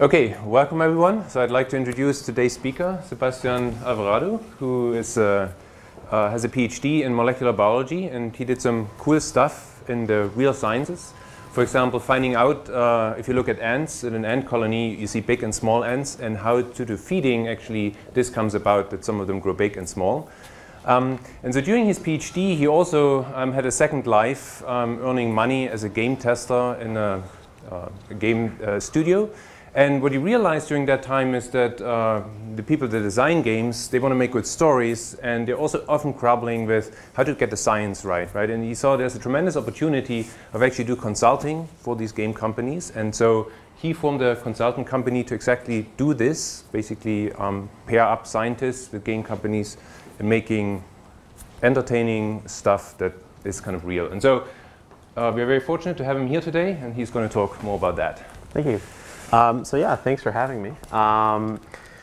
Okay, welcome everyone. So I'd like to introduce today's speaker, Sebastian Alvarado, who is, uh, uh, has a PhD in molecular biology, and he did some cool stuff in the real sciences. For example, finding out uh, if you look at ants in an ant colony, you see big and small ants, and how to do feeding actually this comes about that some of them grow big and small. Um, and so during his PhD, he also um, had a second life, um, earning money as a game tester in a, uh, a game uh, studio. And what he realized during that time is that uh, the people that design games, they want to make good stories, and they're also often grappling with how to get the science right, right? And he saw there's a tremendous opportunity of actually do consulting for these game companies, and so he formed a consultant company to exactly do this, basically um, pair up scientists with game companies and making entertaining stuff that is kind of real. And so uh, we're very fortunate to have him here today, and he's going to talk more about that. Thank you. Um, so yeah, thanks for having me. Um,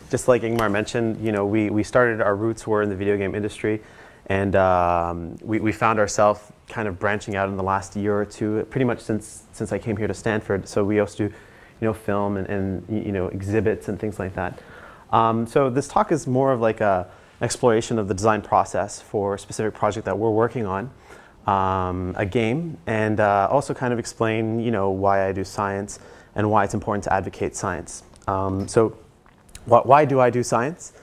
just like Ingmar mentioned, you know, we, we started, our roots were in the video game industry, and um, we, we found ourselves kind of branching out in the last year or two, pretty much since, since I came here to Stanford. So we also do, you know, film and, and you know, exhibits and things like that. Um, so this talk is more of like a exploration of the design process for a specific project that we're working on, um, a game, and uh, also kind of explain, you know, why I do science, and why it's important to advocate science. Um, so wh why do I do science?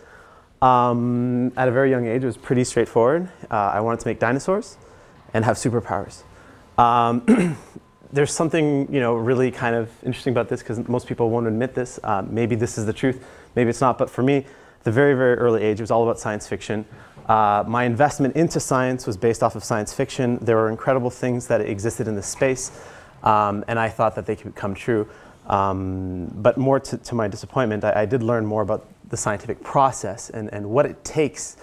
Um, at a very young age, it was pretty straightforward. Uh, I wanted to make dinosaurs and have superpowers. Um, there's something you know really kind of interesting about this because most people won't admit this. Uh, maybe this is the truth, maybe it's not. But for me, the very very early age, it was all about science fiction. Uh, my investment into science was based off of science fiction. There were incredible things that existed in this space, um, and I thought that they could come true. Um, but more to, to my disappointment, I, I, did learn more about the scientific process and, and what it takes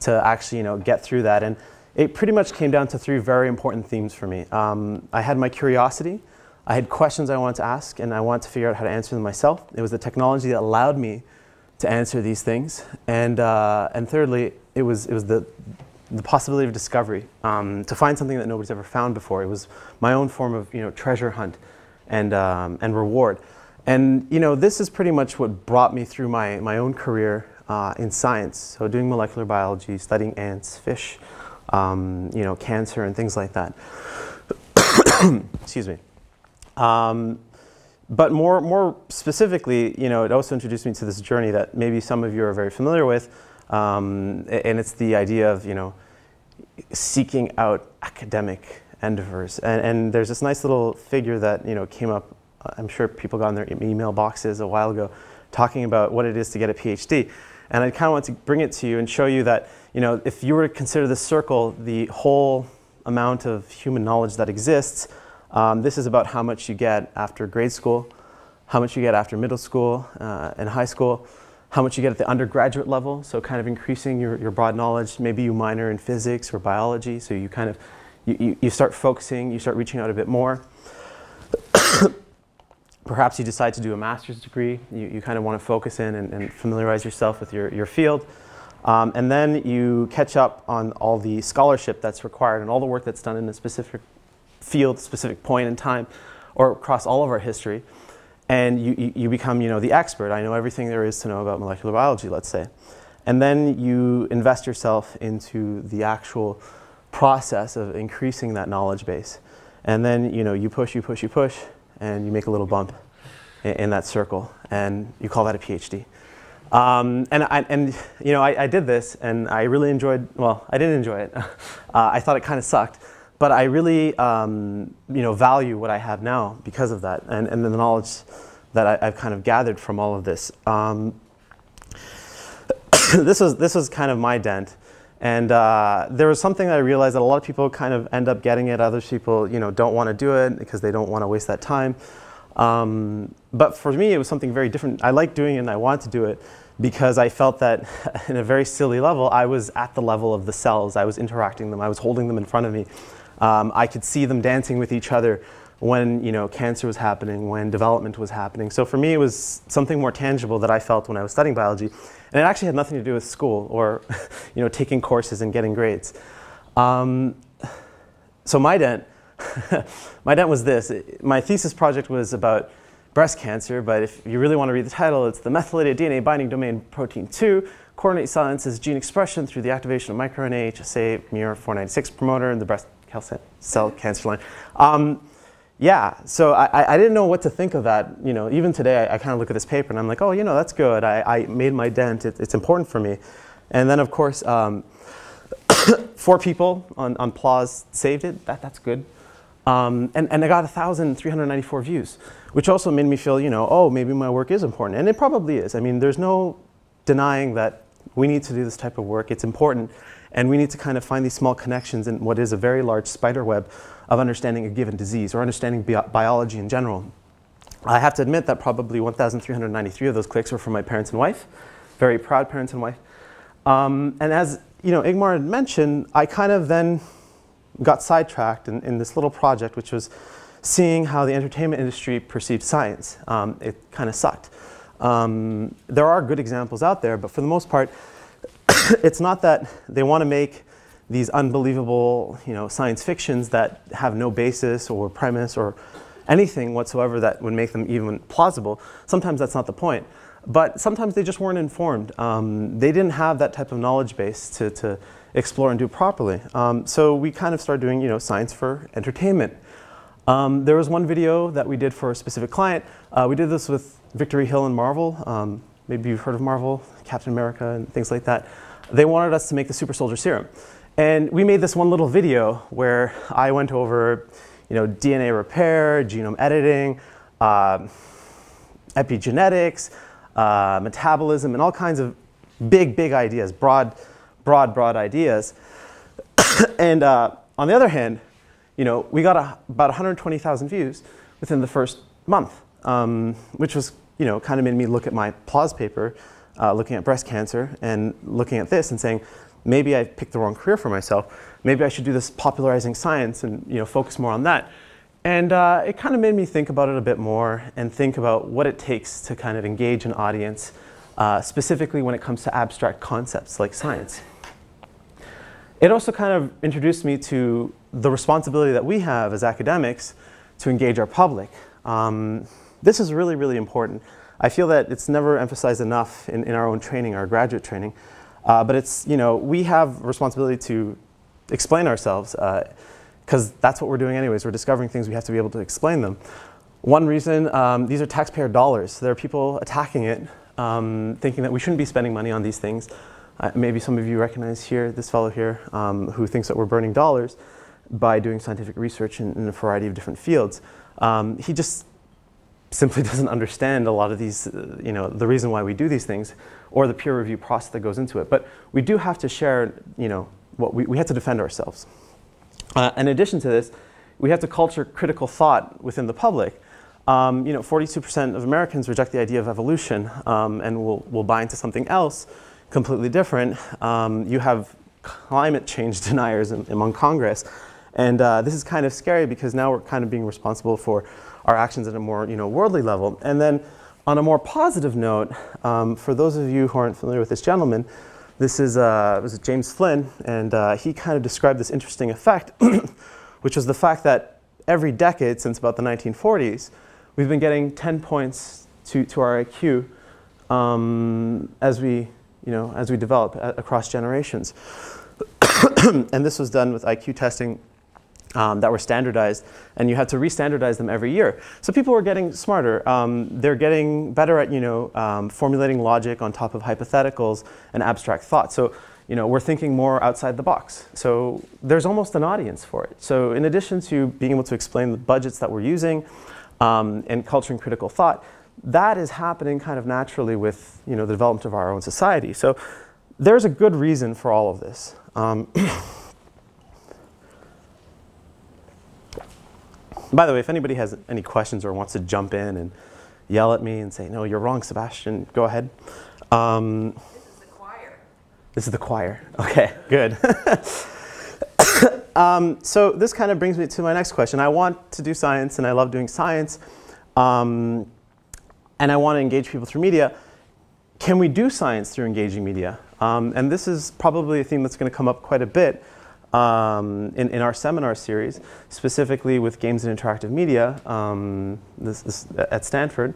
to actually you know, get through that. And it pretty much came down to three very important themes for me. Um, I had my curiosity, I had questions I wanted to ask, and I wanted to figure out how to answer them myself. It was the technology that allowed me to answer these things. And, uh, and thirdly, it was, it was the, the possibility of discovery, um, to find something that nobody's ever found before. It was my own form of you know, treasure hunt and, um, and reward. And you know, this is pretty much what brought me through my, my own career uh, in science. So doing molecular biology, studying ants, fish, um, you know, cancer and things like that. Excuse me. Um, but more, more specifically, you know, it also introduced me to this journey that maybe some of you are very familiar with, um, and it's the idea of, you know, seeking out academic And, and there's this nice little figure that you know came up. I'm sure people got in their email boxes a while ago, talking about what it is to get a PhD. And I kind of want to bring it to you and show you that you know if you were to consider this circle the whole amount of human knowledge that exists, um, this is about how much you get after grade school, how much you get after middle school uh, and high school, how much you get at the undergraduate level, so kind of increasing your, your broad knowledge. Maybe you minor in physics or biology, so you kind of you, you, start focusing, you start reaching out a bit more. Perhaps you decide to do a master's degree. You, you kind of want to focus in and, and familiarize yourself with your, your field. Um, and then you catch up on all the scholarship that's required and all the work that's done in a specific field, specific point in time, or across all of our history. And you, you, you become you know, the expert. I know everything there is to know about molecular biology, let's say. And then you invest yourself into the actual process of increasing that knowledge base. And then, you know, you push, you push, you push, and you make a little bump in, in that circle, and you call that a PhD. Um, and, I, and, you know, I, I, did this, and I really enjoyed, well, I didn't enjoy it. uh, I thought it kind of sucked. But I really, um, you know, value what I have now because of that, and, and the knowledge that I, have kind of gathered from all of this. Um, this, was, this was kind of my dent. And uh, there was something that I realized that a lot of people kind of end up getting it. Other people, you know, don't want to do it because they don't want to waste that time. Um, but for me, it was something very different. I like doing it and I want to do it because I felt that in a very silly level, I was at the level of the cells. I was interacting them. I was holding them in front of me. Um, I could see them dancing with each other when you know cancer was happening, when development was happening. So for me, it was something more tangible that I felt when I was studying biology. And it actually had nothing to do with school or you know, taking courses and getting grades. Um, so my dent, my dent was this. My thesis project was about breast cancer, but if you really want to read the title, it's the methylated DNA binding domain protein 2 coordinate silences gene expression through the activation of microRNA, HSA, miR496 promoter, in the breast cell cancer line. Um, yeah, so I, I didn't know what to think of that. You know, even today, I, I kind of look at this paper and I'm like, oh, you know, that's good. I, I made my dent. It, it's important for me. And then, of course, um, four people on, on PLOS saved it. That, that's good. Um, and, and I got 1,394 views, which also made me feel, you know, oh, maybe my work is important. And it probably is. I mean, there's no denying that we need to do this type of work. It's important. And we need to kind of find these small connections in what is a very large spider web of understanding a given disease or understanding bi biology in general. I have to admit that probably 1,393 of those clicks were from my parents and wife. Very proud parents and wife. Um, and as you know, Ingmar had mentioned, I kind of then got sidetracked in, in this little project, which was seeing how the entertainment industry perceived science. Um, it kind of sucked. Um, there are good examples out there, but for the most part, it's not that they want to make these unbelievable you know, science fictions that have no basis or premise or anything whatsoever that would make them even plausible. Sometimes that's not the point. But sometimes they just weren't informed. Um, they didn't have that type of knowledge base to, to explore and do properly. Um, so we kind of started doing you know, science for entertainment. Um, there was one video that we did for a specific client. Uh, we did this with Victory Hill and Marvel. Um, maybe you've heard of Marvel, Captain America, and things like that. They wanted us to make the super soldier serum. And we made this one little video where I went over you know, DNA repair, genome editing, uh, epigenetics, uh, metabolism, and all kinds of big, big ideas, broad, broad, broad ideas. and uh, on the other hand, you know, we got a, about 120,000 views within the first month, um, which was, you know, kind of made me look at my PLOS paper, uh, looking at breast cancer, and looking at this and saying, maybe I picked the wrong career for myself. Maybe I should do this popularizing science and, you know, focus more on that. And uh, it kind of made me think about it a bit more and think about what it takes to kind of engage an audience, uh, specifically when it comes to abstract concepts like science. It also kind of introduced me to the responsibility that we have as academics to engage our public. Um, this is really, really important. I feel that it's never emphasized enough in, in our own training, our graduate training. Uh, but it's, you know, we have responsibility to explain ourselves because uh, that's what we're doing anyways. We're discovering things, we have to be able to explain them. One reason, um, these are taxpayer dollars. There are people attacking it, um, thinking that we shouldn't be spending money on these things. Uh, maybe some of you recognize here, this fellow here, um, who thinks that we're burning dollars by doing scientific research in, in a variety of different fields. Um, he just simply doesn't understand a lot of these, uh, you know, the reason why we do these things or the peer review process that goes into it. But we do have to share, you know, what we, we have to defend ourselves. Uh, in addition to this, we have to culture critical thought within the public. Um, you know, 42% of Americans reject the idea of evolution um, and will, will buy into something else completely different. Um, you have climate change deniers in, among Congress. And uh, this is kind of scary because now we're kind of being responsible for our actions at a more you know, worldly level. And then on a more positive note, um, for those of you who aren't familiar with this gentleman, this is, uh, was James Flynn, and uh, he kind of described this interesting effect, which was the fact that every decade since about the 1940s, we've been getting 10 points to, to our IQ um, as, we, you know, as we develop across generations. and this was done with IQ testing um, that were standardized, and you had to re-standardize them every year. So people were getting smarter. Um, they're getting better at you know um, formulating logic on top of hypotheticals and abstract thought. So you know we're thinking more outside the box. So there's almost an audience for it. So in addition to being able to explain the budgets that we're using um, and culturing critical thought, that is happening kind of naturally with you know the development of our own society. So there's a good reason for all of this. By the way, if anybody has any questions or wants to jump in and yell at me and say, no, you're wrong, Sebastian, go ahead. Um, this is the choir. This is the choir. Okay, good. um, so this kind of brings me to my next question. I want to do science and I love doing science. Um, and I want to engage people through media. Can we do science through engaging media? Um, and this is probably a theme that's going to come up quite a bit um, in, in our seminar series, specifically with games and interactive media um, this, this, at Stanford.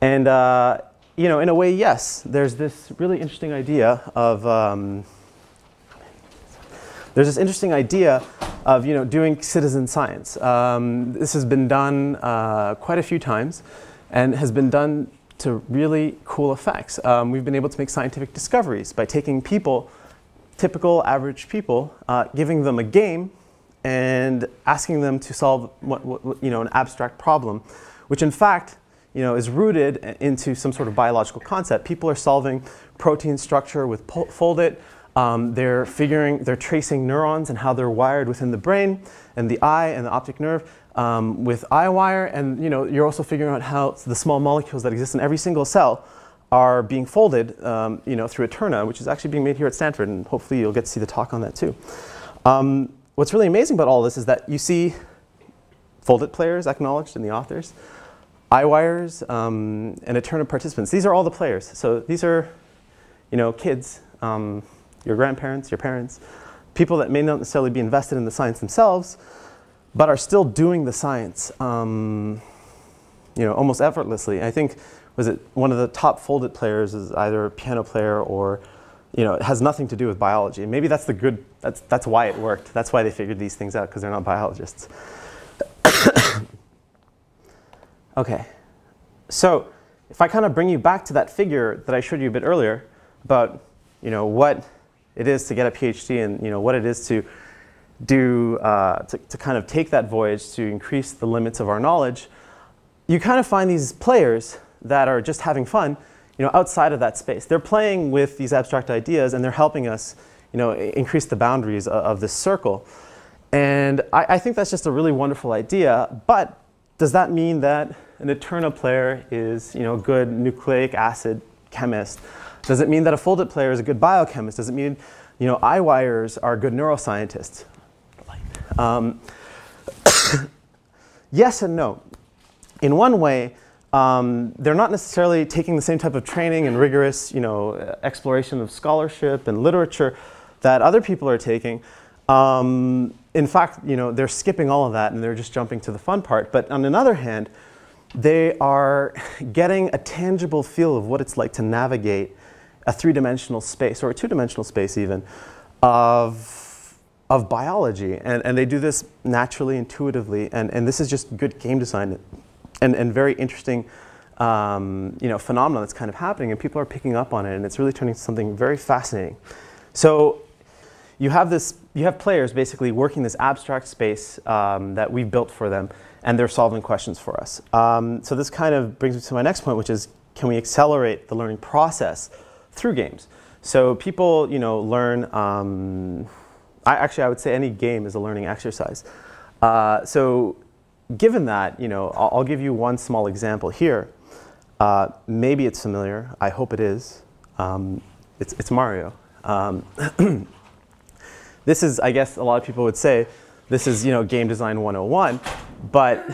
And, uh, you know, in a way, yes, there's this really interesting idea of, um, there's this interesting idea of, you know, doing citizen science. Um, this has been done uh, quite a few times and has been done to really cool effects. Um, we've been able to make scientific discoveries by taking people typical average people, uh, giving them a game and asking them to solve what, what, you know, an abstract problem, which in fact you know, is rooted into some sort of biological concept. People are solving protein structure with Foldit. Um, they're figuring, they're tracing neurons and how they're wired within the brain and the eye and the optic nerve um, with EyeWire. And you know, you're also figuring out how the small molecules that exist in every single cell are being Foldit um, you know, through Eterna, which is actually being made here at Stanford, and hopefully you'll get to see the talk on that too. Um, what's really amazing about all this is that you see folded players acknowledged in the authors, EyeWires, um, and Eterna participants. These are all the players. So these are you know, kids, um, your grandparents, your parents, people that may not necessarily be invested in the science themselves, but are still doing the science um, you know, almost effortlessly. I think was it one of the top Foldit players is either a piano player or you know, it has nothing to do with biology. Maybe that's the good, that's, that's why it worked. That's why they figured these things out, because they're not biologists. okay, so if I kind of bring you back to that figure that I showed you a bit earlier about, you know, what it is to get a PhD and, you know, what it is to do, uh, to, to kind of take that voyage to increase the limits of our knowledge, you kind of find these players that are just having fun, you know, outside of that space. They're playing with these abstract ideas and they're helping us, you know, increase the boundaries of, of this circle. And I, I, think that's just a really wonderful idea. But does that mean that an Eterna player is, you know, a good nucleic acid chemist? Does it mean that a Foldit player is a good biochemist? Does it mean, you know, EyeWires are good neuroscientists? Um, yes and no. In one way, um, they're not necessarily taking the same type of training and rigorous you know, exploration of scholarship and literature that other people are taking. Um, in fact, you know, they're skipping all of that and they're just jumping to the fun part. But on another hand, they are getting a tangible feel of what it's like to navigate a three-dimensional space, or a two-dimensional space even, of, of biology. And, and they do this naturally, intuitively, and, and this is just good game design and, and very interesting um, you know, phenomenon that's kind of happening, and people are picking up on it, and it's really turning into something very fascinating. So you have this, you have players basically working this abstract space um, that we've built for them, and they're solving questions for us. Um, so this kind of brings me to my next point, which is can we accelerate the learning process through games? So people, you know, learn. Um, I, actually, I would say any game is a learning exercise. Uh, so given that, you know, I'll, I'll, give you one small example here. Uh, maybe it's familiar. I hope it is. Um, it's, it's, Mario. Um, this is, I guess, a lot of people would say, this is, you know, game design 101. But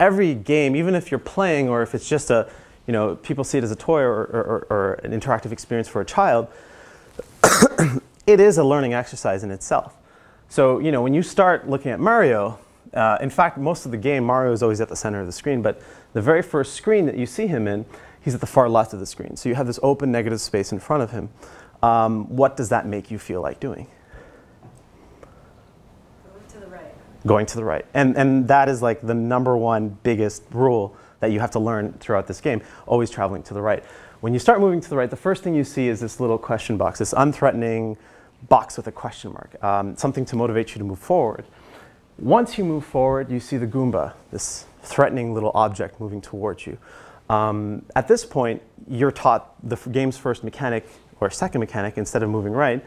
every game, even if you're playing or if it's just a, you know, people see it as a toy or, or, or an interactive experience for a child, it is a learning exercise in itself. So, you know, when you start looking at Mario, uh, in fact, most of the game, Mario is always at the center of the screen, but the very first screen that you see him in, he's at the far left of the screen. So you have this open negative space in front of him. Um, what does that make you feel like doing? Going to the right. Going to the right. And, and that is like the number one biggest rule that you have to learn throughout this game, always traveling to the right. When you start moving to the right, the first thing you see is this little question box, this unthreatening box with a question mark, um, something to motivate you to move forward. Once you move forward, you see the Goomba, this threatening little object moving towards you. Um, at this point, you're taught the game's first mechanic, or second mechanic, instead of moving right,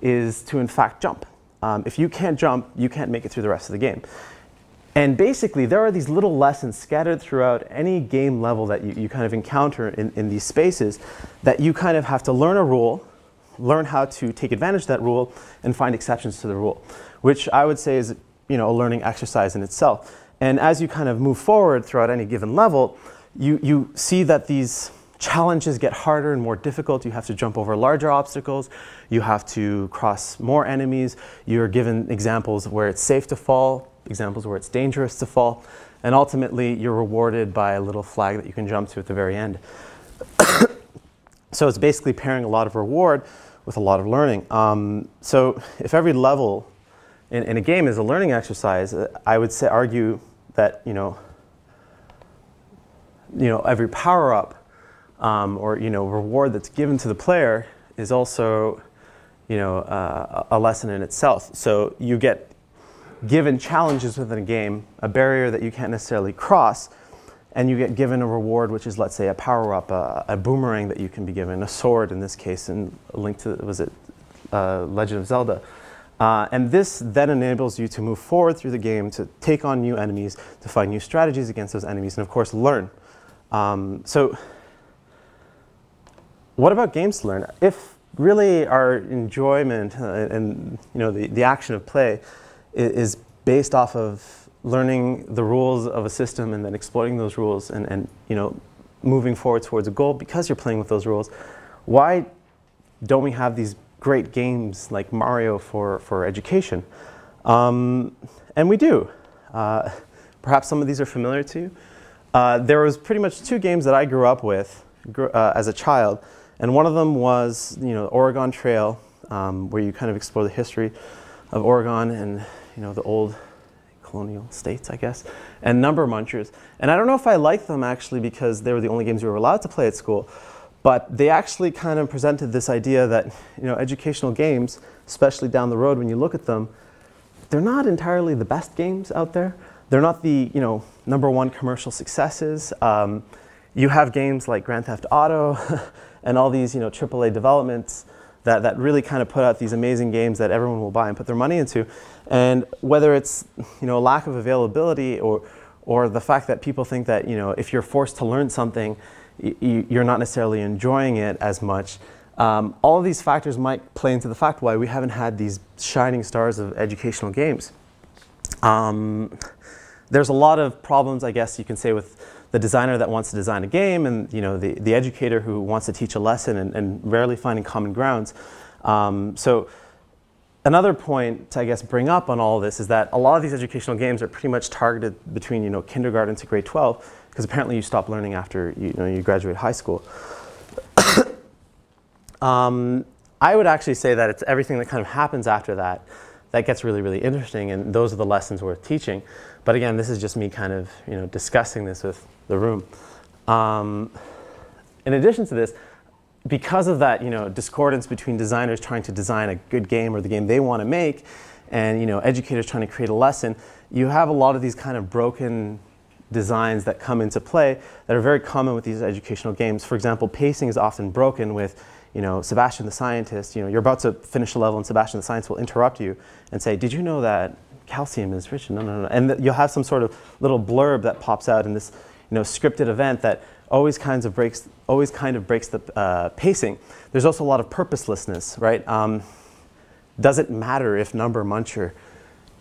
is to in fact jump. Um, if you can't jump, you can't make it through the rest of the game. And basically, there are these little lessons scattered throughout any game level that you, you kind of encounter in, in these spaces that you kind of have to learn a rule, learn how to take advantage of that rule, and find exceptions to the rule, which I would say is you know, a learning exercise in itself. And as you kind of move forward throughout any given level, you, you see that these challenges get harder and more difficult. You have to jump over larger obstacles. You have to cross more enemies. You're given examples where it's safe to fall, examples where it's dangerous to fall. And ultimately, you're rewarded by a little flag that you can jump to at the very end. so it's basically pairing a lot of reward with a lot of learning. Um, so if every level in, in, a game is a learning exercise, uh, I would say argue that you know, you know every power up um, or you know reward that's given to the player is also you know uh, a lesson in itself. So you get given challenges within a game, a barrier that you can't necessarily cross, and you get given a reward, which is, let's say, a power up, a, a boomerang that you can be given, a sword in this case, and link to, was it uh, Legend of Zelda? Uh, and this then enables you to move forward through the game, to take on new enemies, to find new strategies against those enemies, and of course, learn. Um, so, what about games to learn? If really our enjoyment uh, and you know the, the action of play is based off of learning the rules of a system and then exploiting those rules and, and you know moving forward towards a goal because you're playing with those rules why don't we have these great games like mario for, for education. Um, and we do. Uh, perhaps some of these are familiar to you. Uh, there was pretty much two games that i grew up with uh, as a child. And one of them was you know oregon trail um, where you kind of explore the history of oregon and you know, the old colonial states, I guess, and number munchers. And I don't know if I liked them actually because they were the only games we were allowed to play at school, but they actually kind of presented this idea that, you know, educational games, especially down the road when you look at them, they're not entirely the best games out there. They're not the, you know, number one commercial successes. Um, you have games like Grand Theft Auto and all these, you know, AAA developments that, that really kind of put out these amazing games that everyone will buy and put their money into. And whether it's you know, a lack of availability or, or the fact that people think that you know, if you're forced to learn something, you're not necessarily enjoying it as much. Um, all of these factors might play into the fact why we haven't had these shining stars of educational games. Um, there's a lot of problems, I guess you can say, with the designer that wants to design a game and you know, the, the educator who wants to teach a lesson and, and rarely finding common grounds. Um, so another point to, I guess, bring up on all this is that a lot of these educational games are pretty much targeted between you know, kindergarten to grade 12 because apparently you stop learning after you, you, know, you graduate high school. um, I would actually say that it's everything that kind of happens after that that gets really, really interesting, and those are the lessons worth teaching. But again, this is just me kind of you know, discussing this with the room. Um, in addition to this, because of that you know, discordance between designers trying to design a good game or the game they want to make, and you know, educators trying to create a lesson, you have a lot of these kind of broken designs that come into play that are very common with these educational games. For example, pacing is often broken with you know, Sebastian the scientist, you know, you're about to finish a level and Sebastian the scientist will interrupt you and say, did you know that calcium is rich? No, no, no. And you'll have some sort of little blurb that pops out in this you know, scripted event that always kinds of breaks, always kind of breaks the uh, pacing. There's also a lot of purposelessness, right? Um, does it matter if number muncher,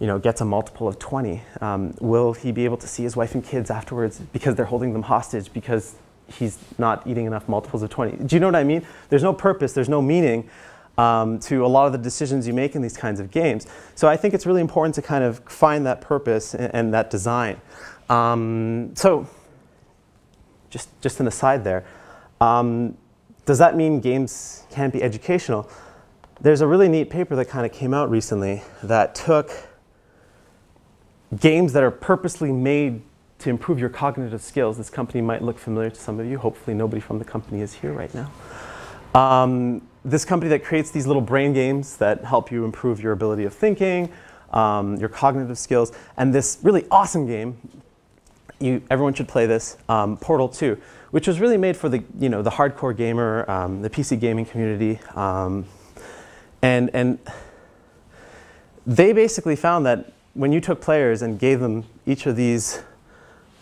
you know, gets a multiple of 20? Um, will he be able to see his wife and kids afterwards because they're holding them hostage because he's not eating enough multiples of 20? Do you know what I mean? There's no purpose, there's no meaning um, to a lot of the decisions you make in these kinds of games. So I think it's really important to kind of find that purpose and, and that design. Um, so just, just an aside there. Um, does that mean games can't be educational? There's a really neat paper that kind of came out recently that took games that are purposely made to improve your cognitive skills. This company might look familiar to some of you. Hopefully nobody from the company is here right now. Um, this company that creates these little brain games that help you improve your ability of thinking, um, your cognitive skills, and this really awesome game you, everyone should play this, um, Portal 2, which was really made for the, you know, the hardcore gamer, um, the PC gaming community. Um, and, and they basically found that when you took players and gave them each of these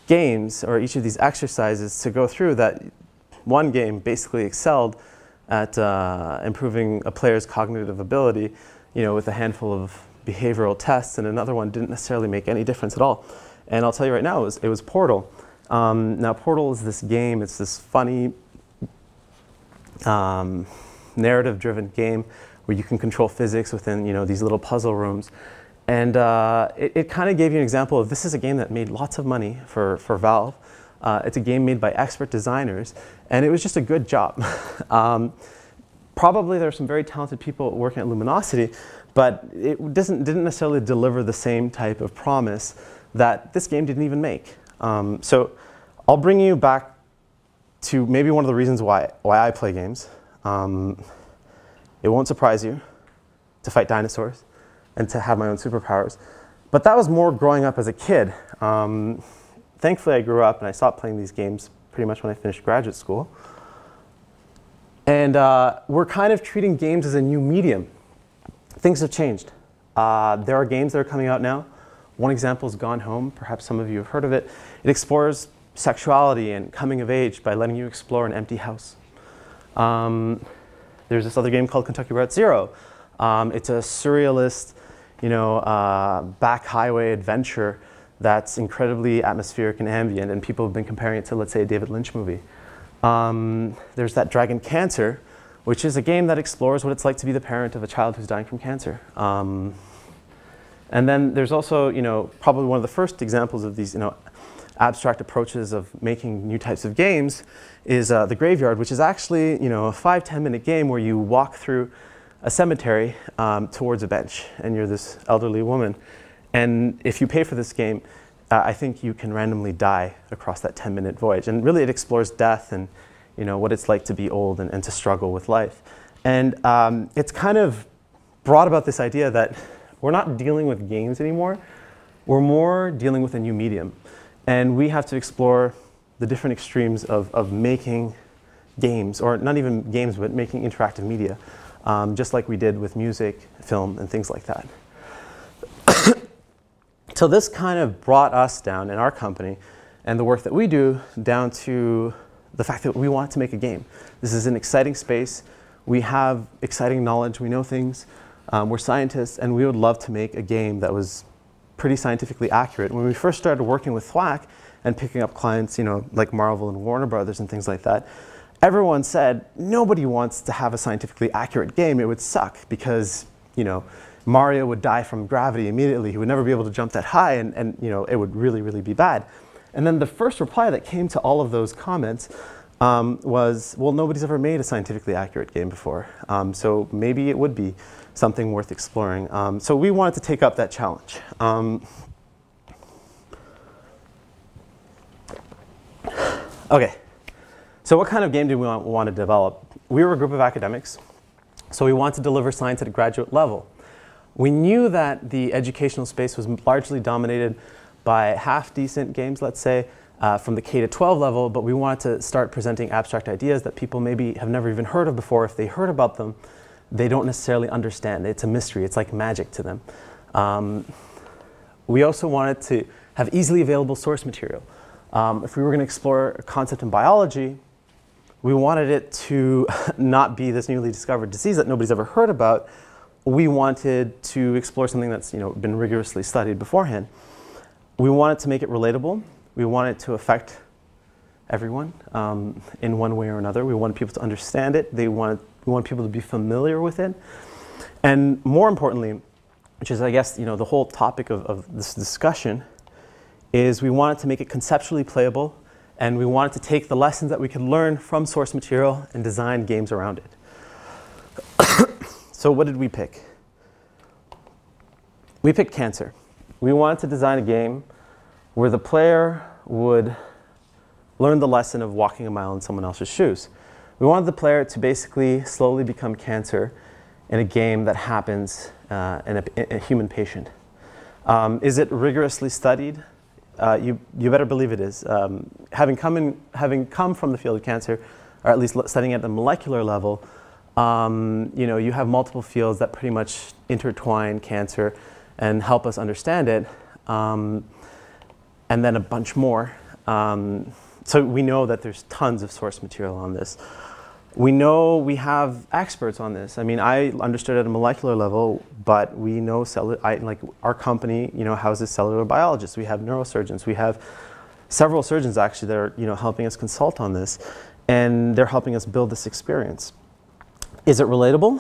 games or each of these exercises to go through, that one game basically excelled at uh, improving a player's cognitive ability, you know, with a handful of behavioral tests, and another one didn't necessarily make any difference at all. And I'll tell you right now, it was, it was Portal. Um, now, Portal is this game, it's this funny um, narrative-driven game where you can control physics within you know these little puzzle rooms. And uh, it, it kind of gave you an example of this is a game that made lots of money for, for Valve. Uh, it's a game made by expert designers, and it was just a good job. um, probably there are some very talented people working at Lumosity, but it doesn't, didn't necessarily deliver the same type of promise that this game didn't even make. Um, so I'll bring you back to maybe one of the reasons why, why I play games. Um, it won't surprise you to fight dinosaurs and to have my own superpowers. But that was more growing up as a kid. Um, thankfully, I grew up and I stopped playing these games pretty much when I finished graduate school. And uh, we're kind of treating games as a new medium. Things have changed. Uh, there are games that are coming out now. One example is Gone Home. Perhaps some of you have heard of it. It explores sexuality and coming of age by letting you explore an empty house. Um, there's this other game called Kentucky Route Zero. Um, it's a surrealist, you know, uh, back highway adventure that's incredibly atmospheric and ambient, and people have been comparing it to, let's say, a David Lynch movie. Um, there's that Dragon Cancer, which is a game that explores what it's like to be the parent of a child who's dying from cancer. Um, and then there's also, you know, probably one of the first examples of these, you know, abstract approaches of making new types of games is uh, the Graveyard, which is actually, you know, a five, 10 minute game where you walk through a cemetery um, towards a bench, and you're this elderly woman. And if you pay for this game, uh, I think you can randomly die across that 10 minute voyage. And really, it explores death and you know, what it's like to be old and, and to struggle with life. And um, it's kind of brought about this idea that we're not dealing with games anymore, we're more dealing with a new medium. And we have to explore the different extremes of, of making games, or not even games, but making interactive media, um, just like we did with music, film, and things like that. so this kind of brought us down in our company and the work that we do down to the fact that we want to make a game. This is an exciting space. We have exciting knowledge. We know things. Um, we're scientists, and we would love to make a game that was pretty scientifically accurate. When we first started working with Thwacke and picking up clients, you know, like Marvel and Warner Brothers and things like that, everyone said nobody wants to have a scientifically accurate game. It would suck because, you know, Mario would die from gravity immediately. He would never be able to jump that high, and, and you know, it would really, really be bad. And then the first reply that came to all of those comments um, was, well, nobody's ever made a scientifically accurate game before. Um, so maybe it would be something worth exploring. Um, so we wanted to take up that challenge. Um, okay, so what kind of game do we want, want to develop? We were a group of academics, so we want to deliver science at a graduate level. We knew that the educational space was largely dominated by half decent games, let's say, uh, from the K to 12 level, but we wanted to start presenting abstract ideas that people maybe have never even heard of before. If they heard about them, they don't necessarily understand. It's a mystery, it's like magic to them. Um, we also wanted to have easily available source material. Um, if we were going to explore a concept in biology, we wanted it to not be this newly discovered disease that nobody's ever heard about. We wanted to explore something that's you know, been rigorously studied beforehand. We wanted to make it relatable. We wanted to affect everyone um, in one way or another. We wanted people to understand it. They wanted, we wanted people to be familiar with it. And more importantly, which is, I guess, you know, the whole topic of, of this discussion, is we wanted to make it conceptually playable and we wanted to take the lessons that we could learn from source material and design games around it. so what did we pick? We picked cancer we wanted to design a game where the player would learn the lesson of walking a mile in someone else's shoes. We wanted the player to basically slowly become cancer in a game that happens uh, in, a, in, a, human patient. Um, is it rigorously studied? Uh, you, you better believe it is. Um, having, come in, having come from the field of cancer, or at least studying at the molecular level, um, you know, you have multiple fields that pretty much intertwine cancer and help us understand it, um, and then a bunch more. Um, so we know that there's tons of source material on this. We know we have experts on this. I mean, I understood at a molecular level, but we know I, like our company, you know, houses cellular biologists. We have neurosurgeons. We have several surgeons actually that are, you know, helping us consult on this. and they're helping us build this experience. Is it relatable?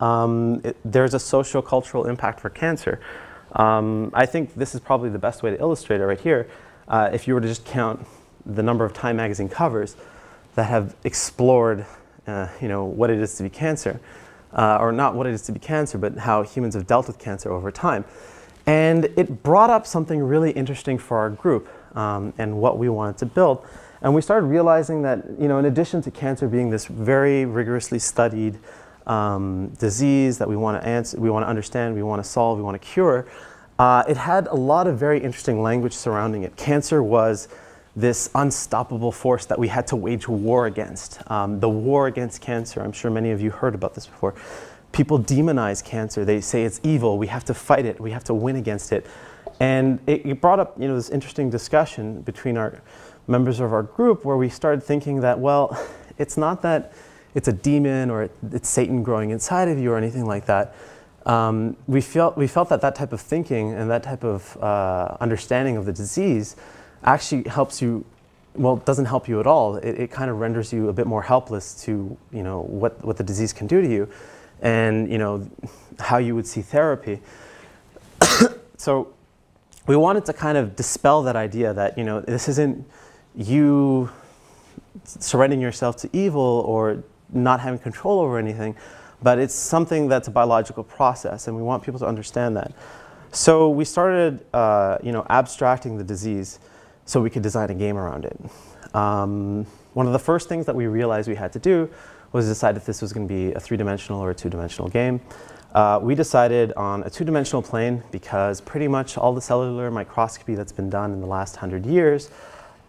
Um, it, there's a social cultural impact for cancer. Um, I think this is probably the best way to illustrate it right here. Uh, if you were to just count the number of Time magazine covers that have explored uh, you know, what it is to be cancer, uh, or not what it is to be cancer, but how humans have dealt with cancer over time. And it brought up something really interesting for our group um, and what we wanted to build. And we started realizing that, you know, in addition to cancer being this very rigorously studied um, disease that we want to answer, we want to understand, we want to solve, we want to cure, uh, it had a lot of very interesting language surrounding it. Cancer was this unstoppable force that we had to wage war against. Um, the war against cancer, I'm sure many of you heard about this before. People demonize cancer. They say it's evil. We have to fight it. We have to win against it. And it, it brought up you know, this interesting discussion between our members of our group where we started thinking that, well, it's not that it's a demon or it's Satan growing inside of you or anything like that. Um, we, felt, we felt that that type of thinking and that type of uh, understanding of the disease actually helps you, well, doesn't help you at all. It, it kind of renders you a bit more helpless to, you know, what, what the disease can do to you and, you know, how you would see therapy. so we wanted to kind of dispel that idea that, you know, this isn't you surrendering yourself to evil or not having control over anything, but it's something that's a biological process, and we want people to understand that. So we started, uh, you know, abstracting the disease so we could design a game around it. Um, one of the first things that we realized we had to do was decide if this was going to be a three-dimensional or a two-dimensional game. Uh, we decided on a two-dimensional plane because pretty much all the cellular microscopy that's been done in the last hundred years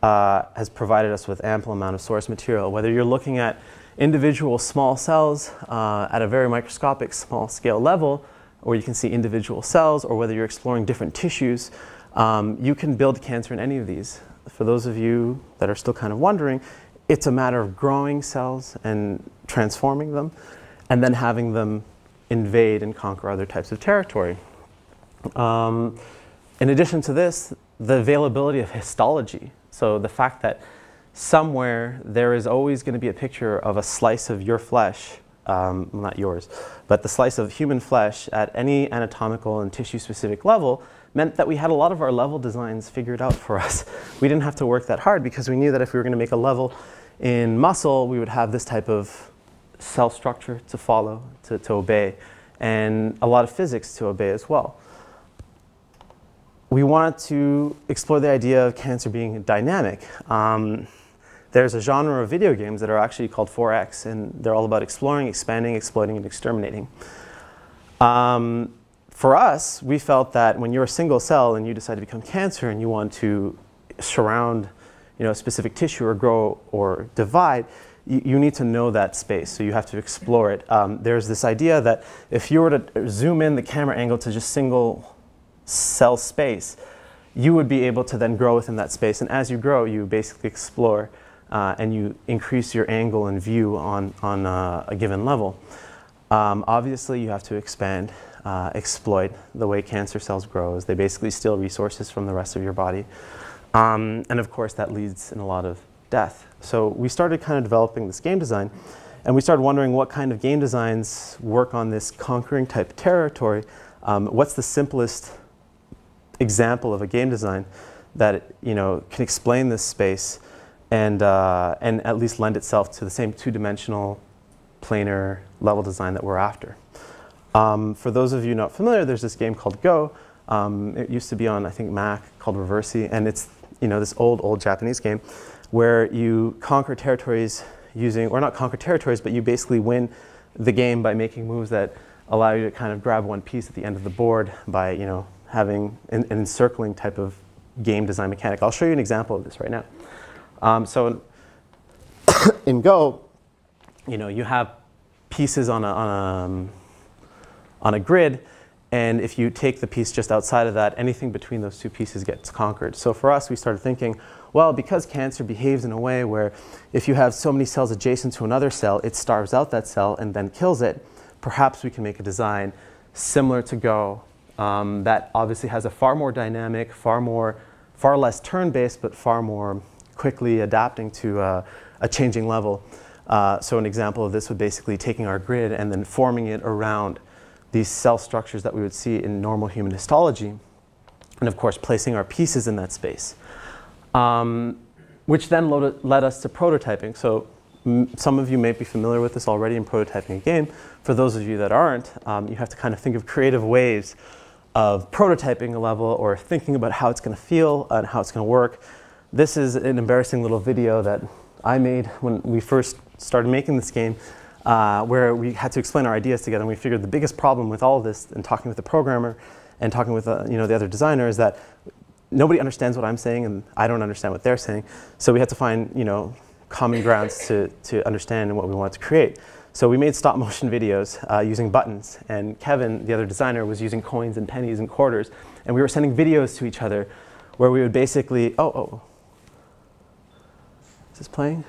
uh, has provided us with ample amount of source material. Whether you're looking at individual small cells uh, at a very microscopic small scale level, or you can see individual cells, or whether you're exploring different tissues, um, you can build cancer in any of these. For those of you that are still kind of wondering, it's a matter of growing cells and transforming them, and then having them invade and conquer other types of territory. Um, in addition to this, the availability of histology. So the fact that somewhere there is always going to be a picture of a slice of your flesh, um, not yours, but the slice of human flesh at any anatomical and tissue specific level meant that we had a lot of our level designs figured out for us. We didn't have to work that hard because we knew that if we were going to make a level in muscle, we would have this type of cell structure to follow, to, to obey, and a lot of physics to obey as well we wanted to explore the idea of cancer being dynamic. Um, there's a genre of video games that are actually called 4X, and they're all about exploring, expanding, exploiting, and exterminating. Um, for us, we felt that when you're a single cell and you decide to become cancer and you want to surround you know, a specific tissue or grow or divide, you, need to know that space, so you have to explore it. Um, there's this idea that if you were to zoom in the camera angle to just single cell space, you would be able to then grow within that space. And as you grow, you basically explore uh, and you increase your angle and view on, on uh, a given level. Um, obviously, you have to expand, uh, exploit the way cancer cells grow. They basically steal resources from the rest of your body. Um, and of course, that leads in a lot of death. So we started kind of developing this game design. And we started wondering what kind of game designs work on this conquering type territory. Um, what's the simplest example of a game design that you know can explain this space and uh, and at least lend itself to the same two-dimensional planar level design that we're after. Um, for those of you not familiar, there's this game called Go. Um, it used to be on I think Mac called Reversi, and it's you know this old old Japanese game where you conquer territories using or not conquer territories, but you basically win the game by making moves that allow you to kind of grab one piece at the end of the board by you know having an, an, encircling type of game design mechanic. I'll show you an example of this right now. Um, so in Go, you know, you have pieces on a, on a, um, on a grid, and if you take the piece just outside of that, anything between those two pieces gets conquered. So for us, we started thinking, well, because cancer behaves in a way where if you have so many cells adjacent to another cell, it starves out that cell and then kills it, perhaps we can make a design similar to Go um, that obviously has a far more dynamic, far more, far less turn-based, but far more quickly adapting to uh, a changing level. Uh, so an example of this would basically taking our grid and then forming it around these cell structures that we would see in normal human histology, and of course placing our pieces in that space. Um, which then led us to prototyping. So some of you may be familiar with this already in prototyping a game. For those of you that aren't, um, you have to kind of think of creative ways of prototyping a level or thinking about how it's going to feel and how it's going to work. This is an embarrassing little video that I made when we first started making this game uh, where we had to explain our ideas together and we figured the biggest problem with all of this and talking with the programmer and talking with uh, you know, the other designer is that nobody understands what I'm saying and I don't understand what they're saying. So we had to find, you know, common grounds to, to understand what we wanted to create. So we made stop motion videos uh, using buttons and Kevin, the other designer, was using coins and pennies and quarters and we were sending videos to each other where we would basically, oh, oh, is this playing?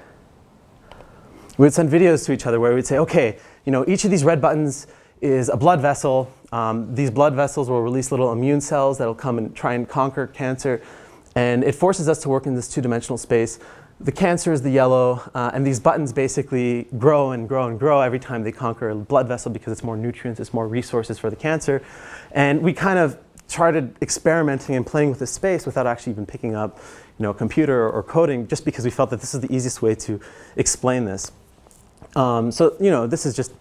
We would send videos to each other where we'd say, okay, you know, each of these red buttons is a blood vessel um, these blood vessels will release little immune cells that will come and try and conquer cancer. And it forces us to work in this two-dimensional space. The cancer is the yellow, uh, and these buttons basically grow and grow and grow every time they conquer a blood vessel because it's more nutrients, it's more resources for the cancer. And we kind of started experimenting and playing with this space without actually even picking up you know, a computer or coding just because we felt that this is the easiest way to explain this. Um, so, you know, this is just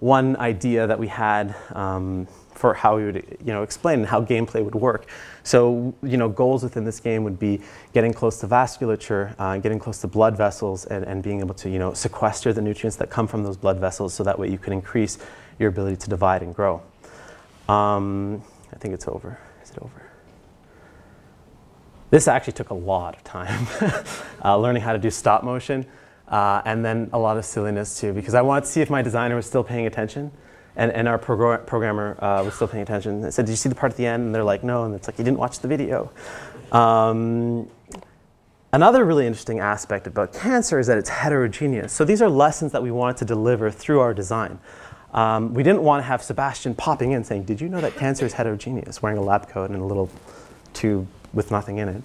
one idea that we had um, for how we would you know, explain how gameplay would work. So you know, goals within this game would be getting close to vasculature, uh, getting close to blood vessels, and, and being able to you know, sequester the nutrients that come from those blood vessels so that way you can increase your ability to divide and grow. Um, I think it's over. Is it over? This actually took a lot of time, uh, learning how to do stop motion. Uh, and then a lot of silliness too, because I wanted to see if my designer was still paying attention. And, and our progr programmer uh, was still paying attention. I said, did you see the part at the end? And they're like, no. And it's like, you didn't watch the video. Um, another really interesting aspect about cancer is that it's heterogeneous. So these are lessons that we wanted to deliver through our design. Um, we didn't want to have Sebastian popping in saying, did you know that cancer is heterogeneous, wearing a lab coat and a little tube with nothing in it.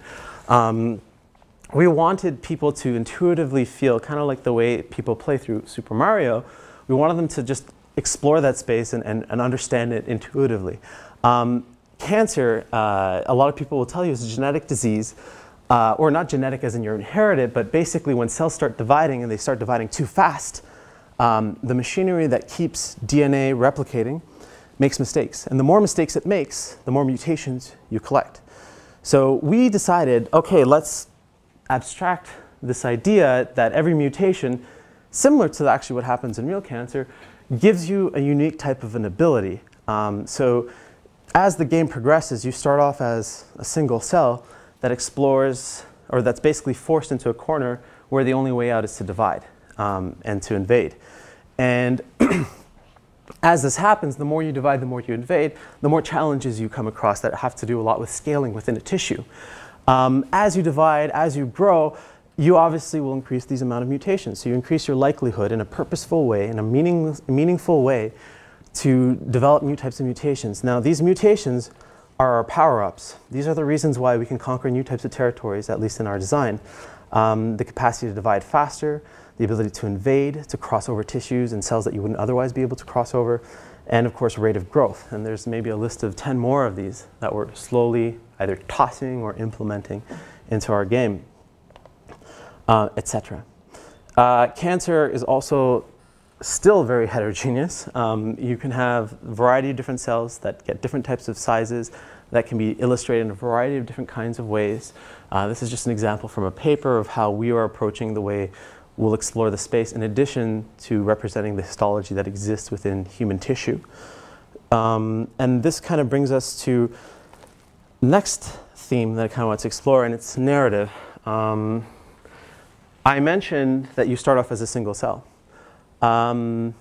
Um, we wanted people to intuitively feel, kind of like the way people play through Super Mario, we wanted them to just explore that space and, and, and understand it intuitively. Um, cancer, uh, a lot of people will tell you, is a genetic disease, uh, or not genetic as in you're inherited, but basically when cells start dividing and they start dividing too fast, um, the machinery that keeps DNA replicating makes mistakes. And the more mistakes it makes, the more mutations you collect. So we decided, okay, let's abstract this idea that every mutation, similar to actually what happens in real cancer, gives you a unique type of an ability. Um, so as the game progresses, you start off as a single cell that explores, or that's basically forced into a corner where the only way out is to divide um, and to invade. And as this happens, the more you divide, the more you invade, the more challenges you come across that have to do a lot with scaling within a tissue. Um, as you divide, as you grow, you obviously will increase these amount of mutations. So you increase your likelihood in a purposeful way, in a meaning, meaningful way, to develop new types of mutations. Now, these mutations are our power-ups. These are the reasons why we can conquer new types of territories, at least in our design. Um, the capacity to divide faster, the ability to invade, to cross over tissues and cells that you wouldn't otherwise be able to cross over, and of course rate of growth. And there's maybe a list of 10 more of these that we're slowly either tossing or implementing into our game, uh, etc. Uh, cancer is also still very heterogeneous. Um, you can have a variety of different cells that get different types of sizes that can be illustrated in a variety of different kinds of ways. Uh, this is just an example from a paper of how we are approaching the way we'll explore the space in addition to representing the histology that exists within human tissue. Um, and this kind of brings us to next theme that I kind of want to explore, and it's narrative. Um, I mentioned that you start off as a single cell. Um,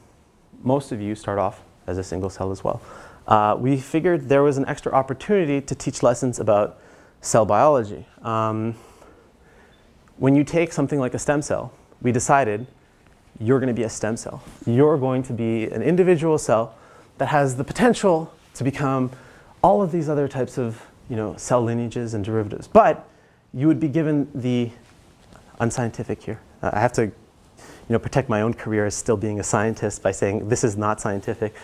most of you start off as a single cell as well. Uh, we figured there was an extra opportunity to teach lessons about cell biology. Um, when you take something like a stem cell, we decided you're going to be a stem cell. You're going to be an individual cell that has the potential to become all of these other types of you know, cell lineages and derivatives. But you would be given the unscientific here. Uh, I have to you know, protect my own career as still being a scientist by saying this is not scientific.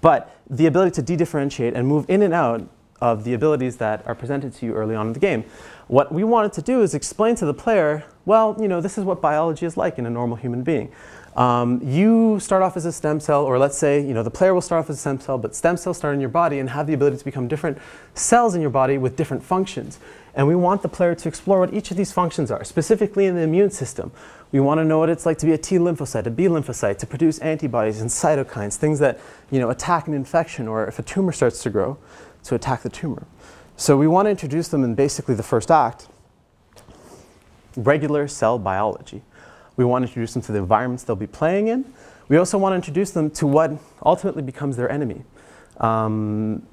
But the ability to de-differentiate and move in and out of the abilities that are presented to you early on in the game. What we wanted to do is explain to the player, well, you know, this is what biology is like in a normal human being. Um, you start off as a stem cell, or let's say, you know, the player will start off as a stem cell, but stem cells start in your body and have the ability to become different cells in your body with different functions. And we want the player to explore what each of these functions are, specifically in the immune system. We want to know what it's like to be a T lymphocyte, a B lymphocyte, to produce antibodies and cytokines, things that, you know, attack an infection or if a tumor starts to grow, to attack the tumor. So we want to introduce them in basically the first act, regular cell biology. We want to introduce them to the environments they'll be playing in. We also want to introduce them to what ultimately becomes their enemy. Um,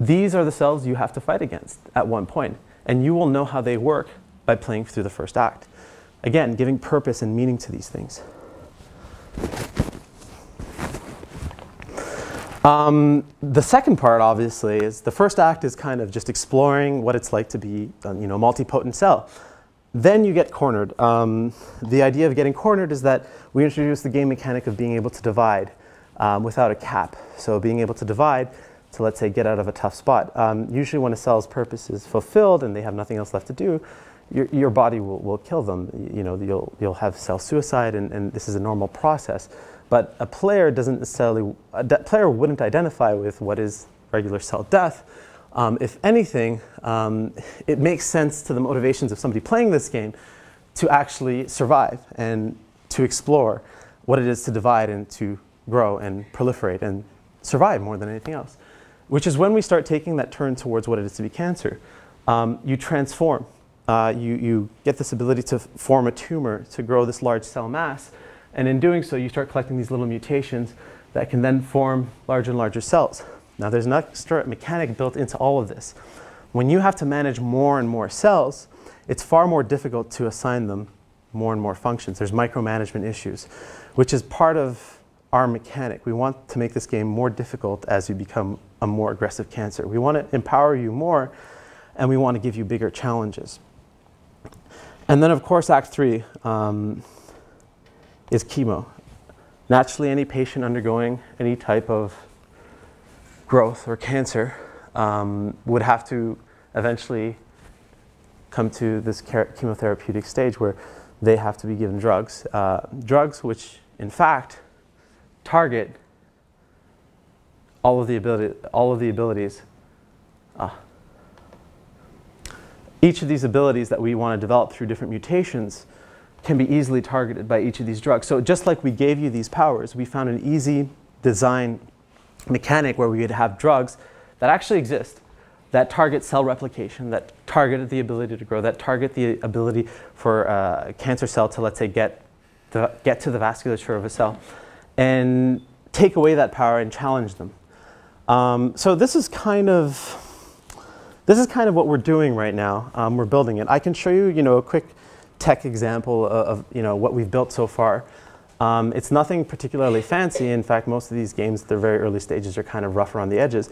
these are the cells you have to fight against at one point, and you will know how they work by playing through the first act. Again, giving purpose and meaning to these things. Um, the second part, obviously, is the first act is kind of just exploring what it's like to be, a, you know, multipotent cell. Then you get cornered. Um, the idea of getting cornered is that we introduce the game mechanic of being able to divide um, without a cap. So being able to divide to, let's say, get out of a tough spot. Um, usually when a cell's purpose is fulfilled and they have nothing else left to do, your, your body will, will kill them. You know, you'll, you'll have cell suicide and, and this is a normal process. But a player doesn't necessarily, a player wouldn't identify with what is regular cell death, um, if anything, um, it makes sense to the motivations of somebody playing this game to actually survive and to explore what it is to divide and to grow and proliferate and survive more than anything else. Which is when we start taking that turn towards what it is to be cancer. Um, you transform. Uh, you, you get this ability to form a tumor, to grow this large cell mass. And in doing so, you start collecting these little mutations that can then form larger and larger cells. Now there's an extra mechanic built into all of this. When you have to manage more and more cells, it's far more difficult to assign them more and more functions. There's micromanagement issues, which is part of our mechanic. We want to make this game more difficult as you become a more aggressive cancer. We want to empower you more, and we want to give you bigger challenges. And then, of course, Act 3 um, is chemo. Naturally, any patient undergoing any type of growth or cancer um, would have to eventually come to this chemotherapeutic stage where they have to be given drugs. Uh, drugs which, in fact, target all of the, ability, all of the abilities. Uh, each of these abilities that we want to develop through different mutations can be easily targeted by each of these drugs. So just like we gave you these powers, we found an easy design mechanic where we would have drugs that actually exist that target cell replication, that target the ability to grow, that target the ability for a cancer cell to, let's say, get, the, get to the vasculature of a cell, and take away that power and challenge them. Um, so this is kind of this is kind of what we're doing right now. Um, we're building it. I can show you, you know, a quick tech example of, of you know what we've built so far. Um, it's nothing particularly fancy. In fact, most of these games at their very early stages are kind of rough around the edges.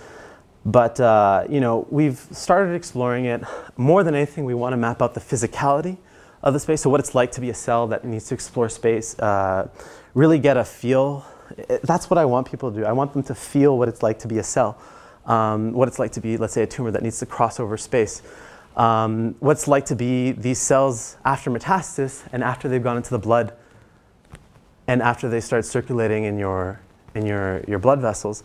But uh, you know, we've started exploring it. More than anything, we want to map out the physicality of the space, so what it's like to be a cell that needs to explore space, uh, really get a feel. That's what I want people to do. I want them to feel what it's like to be a cell, um, what it's like to be, let's say, a tumor that needs to cross over space. Um, what it's like to be these cells after metastasis and after they've gone into the blood and after they start circulating in your, in your, your blood vessels,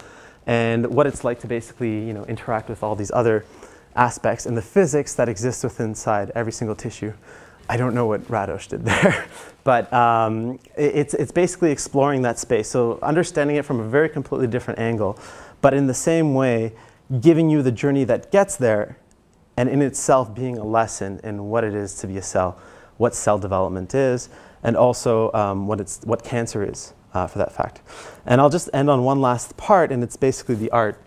and what it's like to basically you know, interact with all these other aspects and the physics that exists within inside every single tissue. I don't know what Radosh did there, but um, it's, it's basically exploring that space. So understanding it from a very completely different angle, but in the same way, giving you the journey that gets there and in itself being a lesson in what it is to be a cell, what cell development is, and also um, what, it's, what cancer is uh, for that fact. And I'll just end on one last part, and it's basically the art.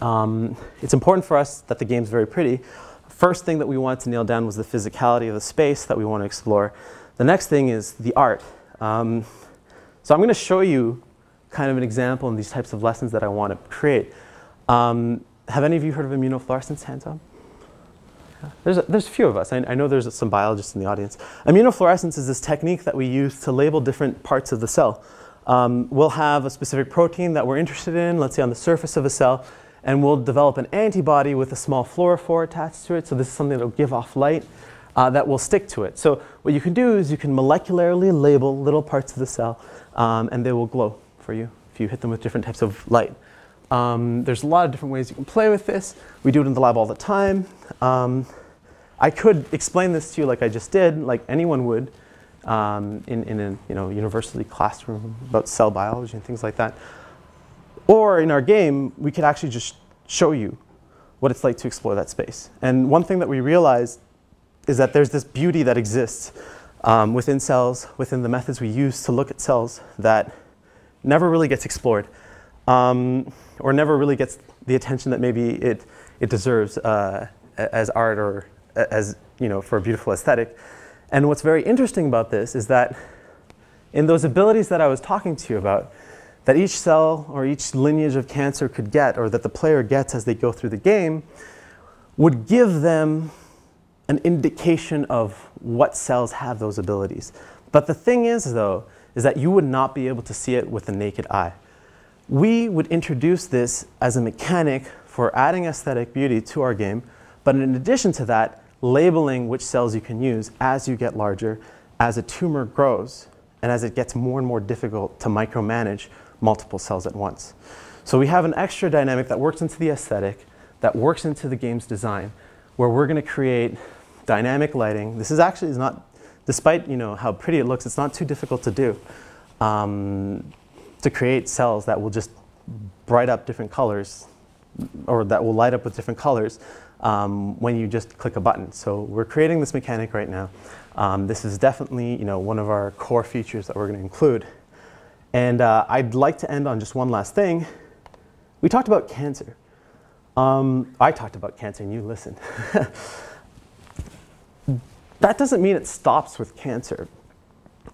Um, it's important for us that the game's very pretty. First thing that we wanted to nail down was the physicality of the space that we want to explore. The next thing is the art. Um, so I'm going to show you kind of an example in these types of lessons that I want to create. Um, have any of you heard of immunofluorescence, hands up? There's a, there's a few of us. I, I know there's some biologists in the audience. Immunofluorescence is this technique that we use to label different parts of the cell. Um, we'll have a specific protein that we're interested in, let's say on the surface of a cell, and we'll develop an antibody with a small fluorophore attached to it. So this is something that will give off light uh, that will stick to it. So what you can do is you can molecularly label little parts of the cell, um, and they will glow for you if you hit them with different types of light. Um, there's a lot of different ways you can play with this. We do it in the lab all the time. Um, I could explain this to you like I just did, like anyone would um, in, in a you know, university classroom about cell biology and things like that. Or in our game, we could actually just show you what it's like to explore that space. And one thing that we realized is that there's this beauty that exists um, within cells, within the methods we use to look at cells that never really gets explored um, or never really gets the attention that maybe it, it deserves uh, as art or as, you know, for a beautiful aesthetic. And what's very interesting about this is that in those abilities that I was talking to you about, that each cell or each lineage of cancer could get, or that the player gets as they go through the game, would give them an indication of what cells have those abilities. But the thing is, though, is that you would not be able to see it with the naked eye. We would introduce this as a mechanic for adding aesthetic beauty to our game, but in addition to that, labeling which cells you can use as you get larger, as a tumor grows, and as it gets more and more difficult to micromanage multiple cells at once. So we have an extra dynamic that works into the aesthetic, that works into the game's design, where we're going to create dynamic lighting. This is actually is not, despite you know how pretty it looks, it's not too difficult to do. Um, to create cells that will just bright up different colors, or that will light up with different colors um, when you just click a button. So we're creating this mechanic right now. Um, this is definitely you know, one of our core features that we're going to include. And uh, I'd like to end on just one last thing. We talked about cancer. Um, I talked about cancer and you listened. that doesn't mean it stops with cancer.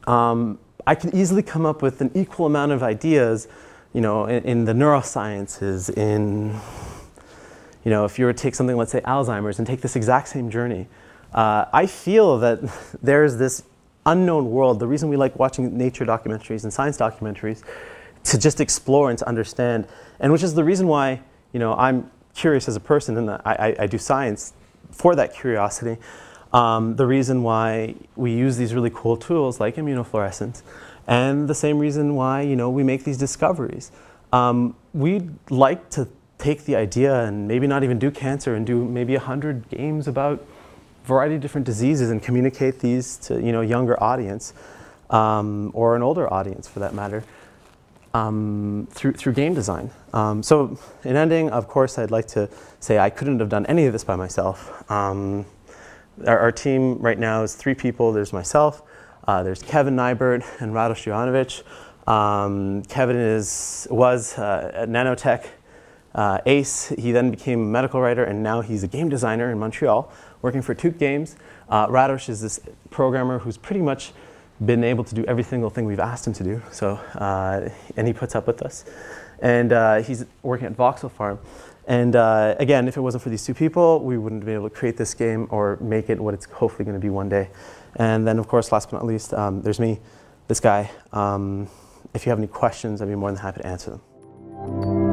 Um, I can easily come up with an equal amount of ideas, you know, in, in the neurosciences, in you know, if you were to take something, let's say Alzheimer's, and take this exact same journey, uh, I feel that there's this unknown world. The reason we like watching nature documentaries and science documentaries to just explore and to understand, and which is the reason why you know I'm curious as a person and I, I, I do science for that curiosity. Um, the reason why we use these really cool tools like immunofluorescence, and the same reason why you know we make these discoveries. Um, we'd like to take the idea and maybe not even do cancer and do maybe 100 games about variety of different diseases and communicate these to you know younger audience um, or an older audience for that matter um, through, through game design. Um, so in ending, of course, I'd like to say I couldn't have done any of this by myself. Our, our, team right now is three people. There's myself, uh, there's Kevin Nybert and Radosh Jovanovic. Um, Kevin is, was uh, at Nanotech uh, Ace. He then became a medical writer, and now he's a game designer in Montreal, working for Tuque Games. Uh, Radosh is this programmer who's pretty much been able to do every single thing we've asked him to do. So, uh, and he puts up with us. And uh, he's working at Voxel Farm. And uh, again, if it wasn't for these two people, we wouldn't be able to create this game or make it what it's hopefully going to be one day. And then, of course, last but not least, um, there's me, this guy. Um, if you have any questions, I'd be more than happy to answer them.